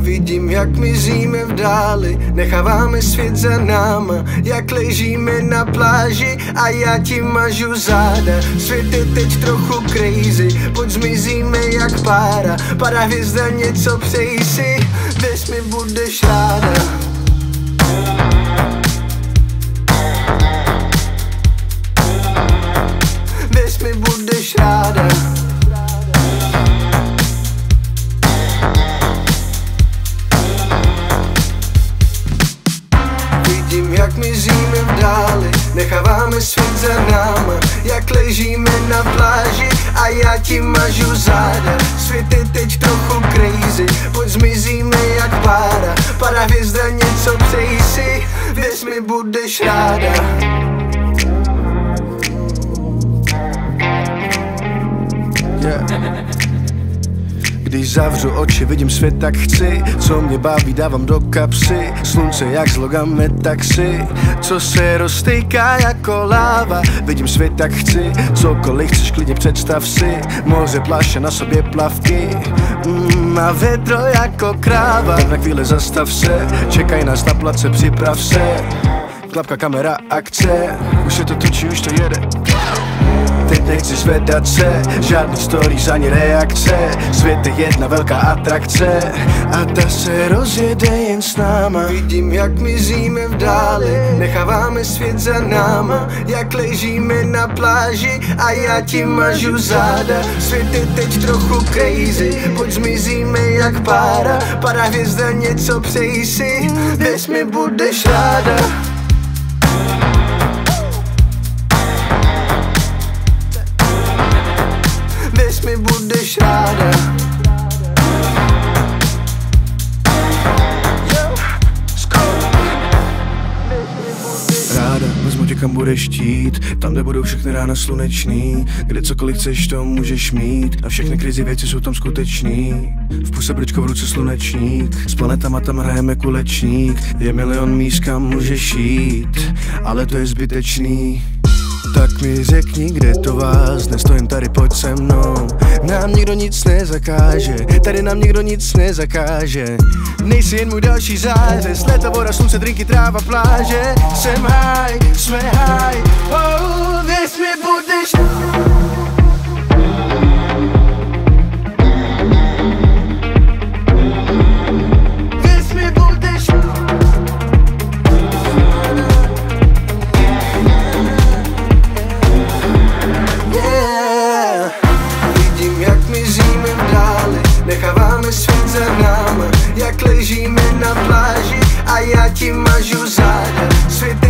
Vidím, jak mizíme v dáli, necháváme svět za náma. Jak ležíme na pláži a já ti mažu záda. Svět je teď trochu crazy, pojď zmizíme jak pára. Para hvězda něco přeji si, věř mi budeš ráda budeš ráda. Vidím, jak mizíme v dáli, necháváme svět za náma Jak ležíme na pláži a já ti mažu záda. Svět je teď trochu crazy, pojď zmizíme jak pára. Para hvězda něco přeji si, věř mi budeš ráda Když zavřu oči, vidím svět, tak chci. Co mě baví, dávám do kapsy. Slunce jak z logame taxi Co se roztejká jako láva Vidím svět, tak chci. Cokoliv chceš, klidně představ si. Moře, pláše, na sobě plavky. Mm, A vedro jako kráva. Tak na chvíli zastav se Čekaj nás na place, připrav se. Klapka, kamera, akce. Už se to točí, už to jede nechci zvedat se, žádný stories ani reakce. Svět je jedna velká atrakce. A ta se rozjede jen s náma. Vidím, jak mizíme v dáli, necháváme svět za náma. Jak ležíme na pláži a já ti mažu záda. Svět je teď trochu crazy, pojď zmizíme jak pára. Para hvězda něco přeji si, věř mi budeš ráda ráda. Ráda, vezmu tě kam budeš chtít Tam, kde budou všechny rána slunečný Kde cokoliv chceš, to můžeš mít. A všechny krizi věci jsou tam skutečný. V puse brčko v ruce slunečník S planetama tam hrajeme kulečník. Je milion míst, kam můžeš jít Ale to je zbytečný tak mi řekni, kde to vás, nestojím tady, pojď se mnou. Nám nikdo nic nezakáže, tady nám nikdo nic nezakáže. Nejsi jen můj další zářez, léta, voda, slunce, drinky, tráva, pláže. Jsem high, jsme dáli, necháváme svět za náma. Jak ležíme na pláži a já ti mažu záda. Svět